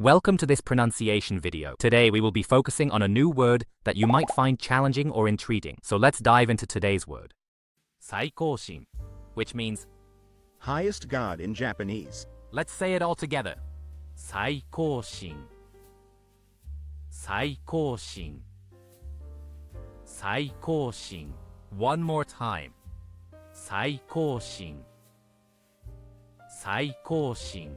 Welcome to this pronunciation video. Today we will be focusing on a new word that you might find challenging or intriguing. So let's dive into today's word. Saikoushin, which means highest god in Japanese. Let's say it all together. Saikoushin. Saikoushin. Saikoushin. One more time. Saikoushin. Saikoushin.